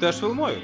Теж филмою.